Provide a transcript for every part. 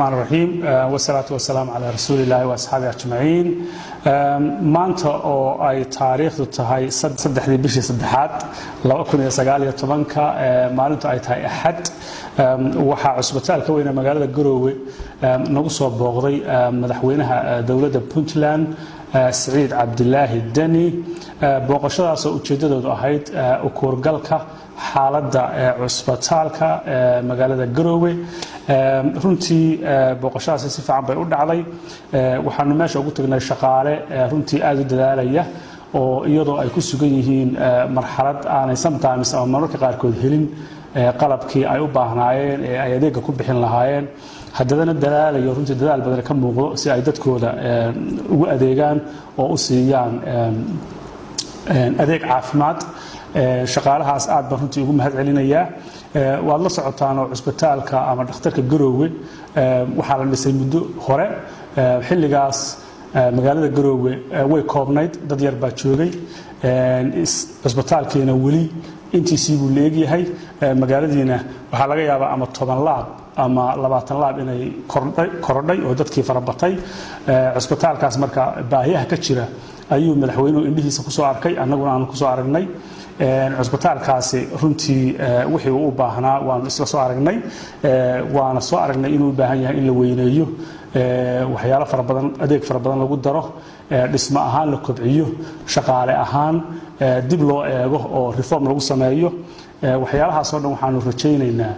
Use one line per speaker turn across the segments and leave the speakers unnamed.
raxmaan raxiim wsalaatu wasalaam calaa rasuuli illaahi waasxaabi ajmaciin maanta oo ay taariikhdu tahay saddexdii bishii saddexaad maalintu ay tahay axad waxaa cusbitaal ka weyne magaalada garoowe nagu soo booqday madaxweynaha dowladda puntland siciid cabdilaahi deni booqashadaasoo ujeeddadoodu ahayd ukuurgalka xaaladda cusbitaalka magaalada garoowe runtii booqashadaasi si fiican bay u dhacday. Waxaanu meesha ugu tagnay shaqaale runtii aada u dadaalaya oo iyadoo ay ku sugan yihiin marxalad aanay sometimes ama mararka qaarkood helin qalabkii ay u baahnaayeen ee ay adeega ku bixin lahaayeen. Haddadana dalaalayo runtii dadaal badan ka muuqdo si ay dadkooda ugu adeegaan oo u siiyaan adeeg caafimaad shaqaalahaas aad baan runtii ugu mahad celinayaa. Waad la socotaanoo cusbitaalka ama dhakhtarka garoowe waxaa la dhisay muddo hore. Xilligaas magaalada garoowe way koobnayd dad yar baa joogay. Cusbitaalkiina weli intiisii buu leegyahay magaaladiina waxaa laga yaabaa ama toban laab ama labaatan laab inay korodhay oo dadkii farabatay cusbitaalkaas marka baahiyaha ka jira ayuu madaxweynuhu indhihiisa ku soo arkay annaguna aanu ku soo aragnay. Cusbitaalkaasi runtii wixii uu baahnaa waanu isla soo aragnay. Waana soo aragnay inuu u baahan yahay in la weyneeyo. Waxyaalo fara badan adeeg fara badan lagu daro. Dhismo ahaan la kobciyo shaqaale ahaan. Dib loo eego oo reform lagu sameeyo. Waxyaalahaasoo dhan waxaanu rajaynaynaa.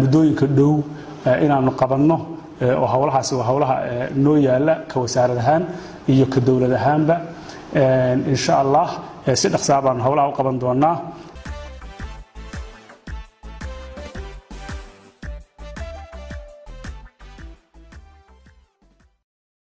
Muddooyinka dhow inaanu qabanno. Oo howlahaasi waa howlaha noo yaalla ka wasaarad ahaan iyo ka dowlad ahaanba insha allah si dhaqsaa baanu howlaha u qaban doonaa